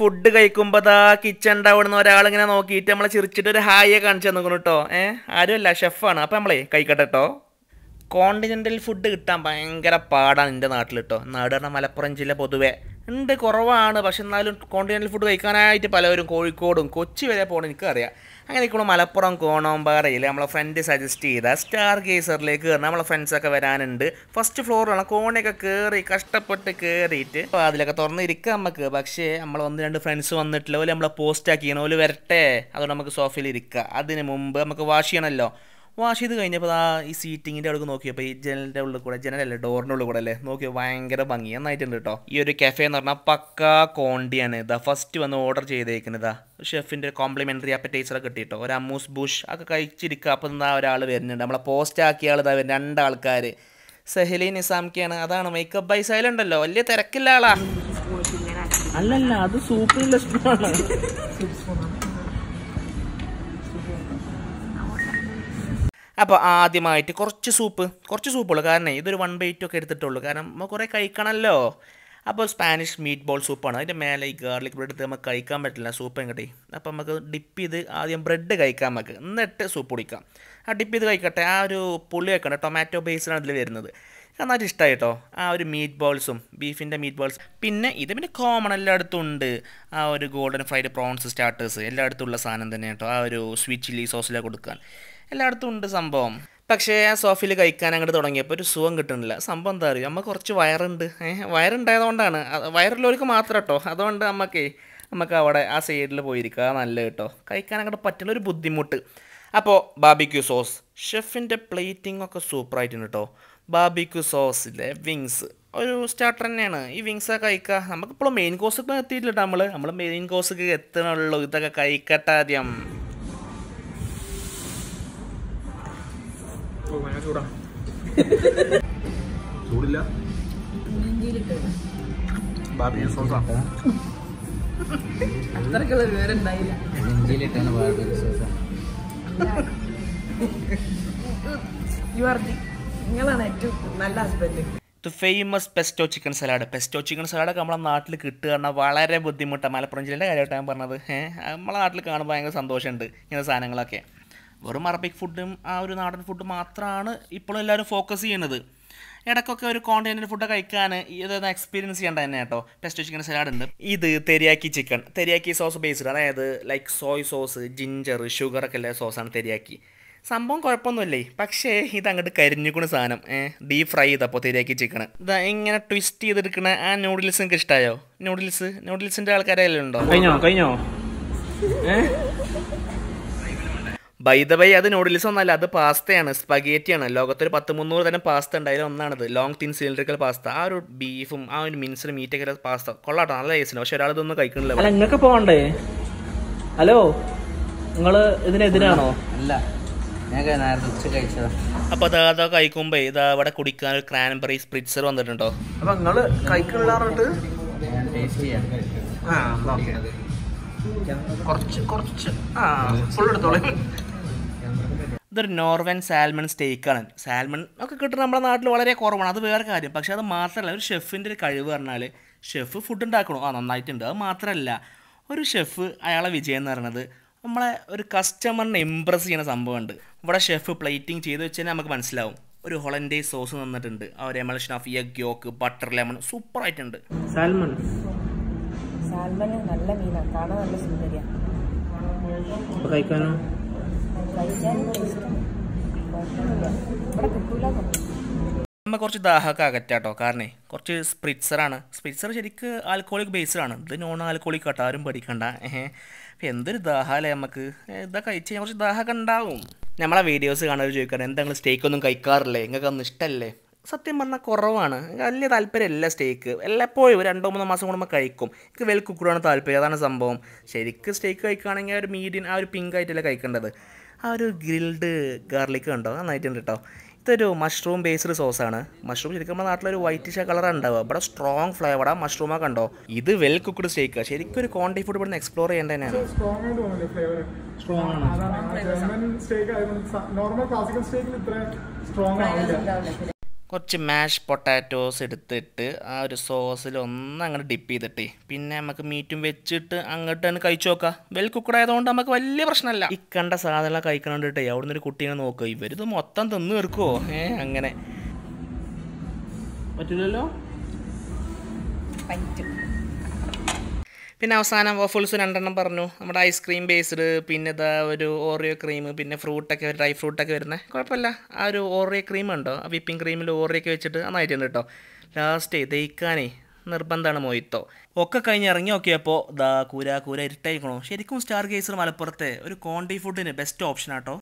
Food കഴിക്കുമ്പോൾ ദാ kitchen ഉണ്ടാവുന്ന ഒരാളിങ്ങനെ നോക്കിയിട്ട് നമ്മളെ ചിരിച്ചിട്ട് ഒരു ഹായെ കാണിച്ചു തന്നു കേട്ടോ ഏ? ആരുമല്ല ഷെഫാണ് അപ്പം നമ്മളെ കഴിക്കട്ടെ കേട്ടോ കോണ്ടിനെന്റൽ ഫുഡ് കിട്ടാൻ ഭയങ്കര പാടാണ് എന്റെ നാട്ടിൽ കേട്ടോ നാട് പറഞ്ഞാൽ മലപ്പുറം ജില്ല പൊതുവേ. ഉണ്ട് കുറവാണ് പക്ഷെ എന്നാലും കോണ്ടിനെന്റൽ ഫുഡ് കഴിക്കാനായിട്ട് പലവരും കോഴിക്കോടും കൊച്ചി വരെ പോകണം എനിക്കറിയാം. അങ്ങനെ ഇപ്പോൾ മലപ്പുറം കോണോമ്പാറയിൽ നമ്മളെ ഫ്രണ്ട് സജസ്റ്റ് ചെയ്ത സ്റ്റാർ ഗേസറിലേക്ക് കയറണം നമ്മളെ ഫ്രണ്ട്സൊക്കെ വരാനുണ്ട്. ഫസ്റ്റ് ഫ്ലോറിലാണ് കോണിയൊക്കെ കയറി കഷ്ടപ്പെട്ട് കയറിയിട്ട് അപ്പോൾ അതിലൊക്കെ തുറന്നിരിക്കാം നമുക്ക് പക്ഷേ നമ്മൾ ഒന്ന് രണ്ട് ഫ്രണ്ട്സ് വന്നിട്ടില്ല ഓൽ നമ്മളെ പോസ്റ്റ് ആക്കിയാണ് ഓൽ വരട്ടെ. അതുകൊണ്ട് നമുക്ക് സോഫയിൽ ഇരിക്കുക അതിന് മുമ്പ് നമുക്ക് വാഷ് ചെയ്യണമല്ലോ വാഷ് ചെയ്ത് കഴിഞ്ഞപ്പോൾ ആ ഈ സീറ്റിങ്ങിന്റെ അവിടെ നോക്കിയപ്പോൾ ഈ ജനലിന്റെ ഉള്ളിൽ കൂടെ ജനലല്ലേ ഡോറിന്റെ ഉള്ളിൽ കൂടെ അല്ലേ? നോക്കിയോ ഭയങ്കര ഭംഗി. നന്നായിട്ടുണ്ട് കേട്ടോ. ഈ ഒരു കഫേ എന്ന് പറഞ്ഞാൽ പക്കാ കോണ്ടിയാണ്. ഇതാ ഫസ്റ്റ് വന്ന് ഓർഡർ ചെയ്തേക്കുന്നതാ. ഷെഫിന്റെ കോംപ്ലിമെന്ററി അപ്പറ്റൈസറൊക്കെ കിട്ടിയിട്ടോ ഒരു അമ്മൂസ് ബുഷ് ഒക്കെ കഴിച്ചിരിക്കുക അപ്പം എന്താ ഒരാൾ വരുന്നുണ്ട്. നമ്മളെ പോസ്റ്റ് ആക്കിയ ആൾ ഇതാ വരുന്ന. രണ്ടാൾക്കാർ സഹലി നിസാംക്കിയാണ് അതാണ് മേക്കപ്പ് ബൈ സൈലുണ്ടല്ലോ വലിയ തിരക്കില്ല ആളാ. അല്ലല്ല അത് സൂപ്പറില്ല സ്പൂണാണ് അപ്പോൾ ആദ്യമായിട്ട് കുറച്ച് സൂപ്പ് കുറച്ച് സൂപ്പുള്ളൂ. കാരണം ഇതൊരു വൺ ബൈറ്റ് ഒക്കെ എടുത്തിട്ടുള്ളൂ. കാരണം നമ്മൾ കുറേ കഴിക്കണമല്ലോ അപ്പോൾ സ്പാനിഷ് മീറ്റ് ബോൾ സൂപ്പാണ്. അതിന്റെ മേലെ ഈ ഗാർലിക് ബ്രെഡ് എടുത്ത് നമുക്ക് കഴിക്കാൻ പറ്റില്ല സൂപ്പ് എങ്ങോട്ടേ. അപ്പോൾ നമുക്ക് ഡിപ്പ് ചെയ്ത് ആദ്യം ബ്രെഡ് കഴിക്കാൻ നമുക്ക് എന്നിട്ട് സൂപ്പ് കുടിക്കാം. ആ ഡിപ്പ് ചെയ്ത് കഴിക്കട്ടെ. ആ ഒരു പുളി വെക്കണം ടൊമാറ്റോ ബേസിലാണ് ഇതിൽ വരുന്നത്. നന്നായിട്ട് ഇഷ്ടമായി കേട്ടോ ആ ഒരു മീറ്റ് ബോൾസും ബീഫിന്റെ മീറ്റ് ബോൾസ് പിന്നെ ഇത് പിന്നെ കോമൺ എല്ലായിടത്തും ഉണ്ട്. ആ ഒരു ഗോൾഡൻ ഫ്രൈഡ് പ്രോൺസ് സ്റ്റാർട്ടേഴ്സ് എല്ലായിടത്തും ഉള്ള സാധനം തന്നെ കേട്ടോ ആ ഒരു സ്വീറ്റ് ചില്ലി സോസിലൊക്കെ കൊടുക്കാൻ. എല്ലായിടത്തും ഉണ്ട് സംഭവം. പക്ഷേ ആ സോഫയിൽ കഴിക്കാൻ അങ്ങോട്ട് തുടങ്ങിയപ്പോൾ ഒരു സുഖം കിട്ടുന്നില്ല. സംഭവം എന്താ അറിയുക നമ്മൾ കുറച്ച് വയറുണ്ട്. വയറുണ്ടായതുകൊണ്ടാണ്. വയറുള്ളവർക്ക് മാത്രം കേട്ടോ അതുകൊണ്ട് നമുക്ക് നമുക്ക് അവിടെ ആ സൈഡിൽ പോയിരിക്കുക നല്ല കേട്ടോ കഴിക്കാൻ അങ്ങോട്ട് പറ്റുന്ന ഒരു ബുദ്ധിമുട്ട്. അപ്പോൾ ബാബിക്യൂ സോസ് ഷെഫിന്റെ പ്ലേറ്റിംഗ് ഒക്കെ സൂപ്പറായിട്ടുണ്ട് കേട്ടോ ബാബിക്യൂ സോസിലെ വിങ്സ് ഒരു സ്റ്റാർട്ടർ തന്നെയാണ്. ഈ വിങ്സ് ഒക്കെ കഴിക്കുക നമുക്കിപ്പോൾ മെയിൻ കോഴ്സൊക്കെ എത്തിയിട്ടില്ല നമ്മൾ നമ്മൾ മെയിൻ കോഴ്സൊക്കെ എത്തണുള്ളൂ. ഇതൊക്കെ കഴിക്കട്ടെ ആദ്യം. ചൂടില്ല. ബാബി സോസാ. അത്രക്കുള്ള വിവരം ഉണ്ടായില്ല ഇഞ്ചിയിലിട്ടാണ് barbecue sauce. You are the നിങ്ങളാണ് ഏറ്റവും നല്ല husband the famous pesto chicken salad pesto chicken സലാഡൊക്കെ നമ്മളെ നാട്ടിൽ കിട്ടുക പറഞ്ഞാൽ വളരെ ബുദ്ധിമുട്ടാണ് മലപ്പുറം ജില്ലയുടെ കാര്യമായിട്ട് ഞാൻ പറഞ്ഞത്. ഏഹ് നമ്മളെ നാട്ടിൽ കാണുമ്പോൾ ഭയങ്കര സന്തോഷമുണ്ട് ഇങ്ങനത്തെ സാധനങ്ങളൊക്കെ. വെറും അറബിക് ഫുഡും ആ ഒരു നാടൻ ഫുഡ് മാത്രമാണ് ഇപ്പോഴും എല്ലാവരും ഫോക്കസ് ചെയ്യുന്നത്. ഇടയ്ക്കൊക്കെ ഒരു കോണ്ടിനെന്റൽ ഫുഡ് കഴിക്കാൻ ഇതൊന്ന് എക്സ്പീരിയൻസ് ചെയ്യേണ്ട തന്നെ കേട്ടോ. പെസ്റ്റോ ചിക്കൻ സലാഡ് ഉണ്ട്. ഇത് teriyaki chicken teriyaki sauce based അതായത് like soy sauce ginger sugar ഒക്കെ ഉള്ള സോസാണ് തെരിയാക്കി സംഭവം കുഴപ്പമൊന്നുമില്ലേ? പക്ഷേ ഇത് അങ്ങോട്ട് കരിഞ്ഞുക്കുന്ന സാധനം ഡീപ് ഫ്രൈ ചെയ്തപ്പോൾ തെരിയാക്കി ചിക്കൻ ഇതാ ഇങ്ങനെ ട്വിസ്റ്റ് ചെയ്തെടുക്കണ ആ നൂഡിൽസ് നിങ്ങൾക്ക് ഇഷ്ടമായോ നൂഡിൽസ് നൂഡിൽസിന്റെ ആൾക്കാരെല്ലാം ഉണ്ടോ? കഴിഞ്ഞോ? കഴിഞ്ഞോ? ദ ബൈ അത് നൂഡിൽസ് ഒന്നല്ല അത് പാസ്തയാണ് സ്പഗേറ്റിയാണ് ലോകത്തൊരു പത്ത് മുന്നൂറ് തരം പാസ്ത ഉണ്ടായാലും ഒന്നാണത്. ലോങ് തിൻ സിലിണ്ടറിക്കൽ പാസ്ത ആ ഒരു ബീഫും ആ ഒരു മിൻസിലും മീറ്റൊക്കെ പാസ്ത കൊള്ളാട്ടോ നല്ല ടേസ്റ്റിന് പക്ഷെ ഒരാൾ ഇതൊന്നും കഴിക്കണില്ല അല്ല നിങ്ങൾക്ക് പോകണ്ടേ? ഹലോ? നിങ്ങൾ ഇതിനെതിരാണോ? അല്ല അപ്പൊ അതാ കഴിക്കുമ്പോ കഴിക്കുമ്പോൾ ഇതാ ഇവിടെ കുടിക്കാൻ ഒരു ക്രാൻബെറി സ്പ്രിറ്റ്സർ വന്നിട്ടുണ്ടോ? അപ്പൊ നിങ്ങൾ കഴിക്കണില്ല പറഞ്ഞിട്ട്? ഞാൻ ടേസ്റ്റ് ചെയ്യാം. ആ ഓക്കെ. കുറച്ച് കുറച്ച്. ആ ഫുൾ എടുത്തോളെ. ഇതൊരു നോർവൻ സാൽമൺ സ്റ്റേക്കാണ്. സാൽമൺ ഒക്കെ കിട്ടുന്ന നമ്മുടെ നാട്ടിൽ വളരെ കുറവാണ്. അത് വേറെ കാര്യം. പക്ഷേ അത് മാത്രമല്ല ഒരു ഷെഫിന്റെ ഒരു കഴിവ് പറഞ്ഞാൽ ഷെഫ് ഫുഡ് ഉണ്ടാക്കണോ? ആ നന്നായിട്ടുണ്ട്. അത് മാത്രമല്ല ഒരു ഷെഫ് അയാളെ വിജയം എന്ന് പറയുന്നത് നമ്മളെ ഒരു കസ്റ്റമറിനെ ഇമ്പ്രസ് ചെയ്യുന്ന സംഭവമുണ്ട്. ഇവിടെ ഷെഫ് പ്ലേറ്റിംഗ് ചെയ്ത് വെച്ച് കഴിഞ്ഞാൽ നമുക്ക് മനസ്സിലാവും. ഒരു ഹോളൻഡേ സോസ് തന്നിട്ടുണ്ട് ആ ഒരു emulsion of egg yolk butter lemon super ആയിട്ടുണ്ട്. സാൽമൺ. സാൽമൺ നല്ല മീനാണ് കാണാൻ നല്ല സുന്ദരിയാണ് കഴിക്കാനോ? നമ്മൾ കുറച്ച് ദാഹമൊക്കെ അകറ്റാട്ടോ. കാരണം കുറച്ച് സ്പ്രിറ്റ്സറാണ്. സ്പ്രിറ്റ്സർ ശരിക്ക് ആൽക്കോളിക് ബേസ്ഡാണ് ഇത് നോൺ ആൽക്കോളിക് കേട്ടോ ആരും പഠിക്കണ്ട ഏഹ്. അപ്പം എന്തൊരു ദാഹമല്ലേ നമുക്ക് ഇതൊക്കെ കഴിച്ച് കുറച്ച് ദാഹമൊക്കെ ഉണ്ടാവും. നമ്മളെ വീഡിയോസ് കാണാൻ ചോദിക്കണം എന്താ നിങ്ങൾ സ്റ്റേക്ക് ഒന്നും കഴിക്കാറില്ലേ? നിങ്ങൾക്ക് ഒന്നും ഇഷ്ടമല്ലേ സത്യം പറഞ്ഞാൽ കുറവാണ്. വലിയ താല്പര്യമില്ല സ്റ്റേക്ക് എല്ലപ്പോഴും രണ്ടോ മൂന്നോ മാസം കൂടുമ്പോൾ കഴിക്കും. എനിക്ക് വെൽ കുക്കറാണ് താല്പര്യം. അതാണ് സംഭവം. ശരിക്കും സ്റ്റേക്ക് കഴിക്കുകയാണെങ്കിൽ ഒരു മീഡിയം ആ ഒരു പിങ്ക് ആയിട്ടല്ലേ കഴിക്കേണ്ടത്. ആ ഒരു ഗ്രിൽഡ് ഗാർലിക് ഉണ്ടോ? നന്നായിട്ടുണ്ട് കേട്ടോ. ഇതൊരു മഷ്റൂം ബേസ്ഡ് സോസാണ്. മഷ്റൂം ശരിക്കും നമ്മുടെ നാട്ടിലൊരു വൈറ്റിഷ കളറാണ് ഉണ്ടാവുക. ഇവിടെ സ്ട്രോങ് ഫ്ലേവറാ മഷ്റൂമാ കണ്ടോ? ഇത് വെൽ കുക്ക്ഡ് സ്റ്റേക്ക് ശരിക്കും ഒരു കോണ്ടി ഫുഡ് ഇവിടെ എക്സ്പ്ലോർ ചെയ്യേണ്ട തന്നെയാണ്. നോർമൽ ക്ലാസിക്കൽ സ്റ്റേക്കിൽ ഇത്ര സ്ട്രോങ് ആവില്ല. കുറച്ച് മാഷ് പൊട്ടാറ്റോസ് എടുത്തിട്ട് ആ ഒരു സോസിൽ ഒന്ന് അങ്ങോട്ട് ഡിപ്പ് ചെയ്തിട്ട് പിന്നെ നമുക്ക് മീറ്റും വെച്ചിട്ട് അങ്ങോട്ട് തന്നെ കഴിച്ചു നോക്കാം. വെൽ കുക്കഡ് ആയതുകൊണ്ട് നമുക്ക് വലിയ പ്രശ്നമല്ല ഈ കണ്ട സാധനങ്ങൾ കഴിക്കണം കണ്ടിട്ടേ അവിടുന്ന് ഒരു കുട്ടീനെ നോക്കുക ഇവരിത് മൊത്തം തിന്ന് തീർക്കുമോ ഏ അങ്ങനെ. പറ്റില്ലല്ലോ പറ്റും. പിന്നെ അവസാനം വഫിൾസ് രണ്ടെണ്ണം പറഞ്ഞു. നമ്മുടെ ഐസ്ക്രീം ബേസ്ഡ് പിന്നെ ഇതാ ഒരു ഓറിയോ ക്രീം പിന്നെ ഫ്രൂട്ടൊക്കെ ഡ്രൈ ഫ്രൂട്ടൊക്കെ വരുന്നത് കുഴപ്പമില്ല. ആ ഒരു ഓറിയോ ക്രീം ഉണ്ടോ? ആ വിപ്പിംഗ് ക്രീമിൽ ഓറിയോ ഒക്കെ വെച്ചിട്ട് നന്നായിട്ടുണ്ട് കേട്ടോ ലാസ്റ്റ് ദഹിക്കാനേ നിർബന്ധമാണ് മൊയ്ത്തോ. ഒക്കെ കഴിഞ്ഞ് ഇറങ്ങി നോക്കിയപ്പോൾ ദാ കൂര കൂര ഇരുട്ടായിരിക്കണോ. ശരിക്കും സ്റ്റാർ ഗേസർ മലപ്പുറത്തെ ഒരു കോണ്ടി ഫുഡിന് ബെസ്റ്റ് ഓപ്ഷൻ ആട്ടോ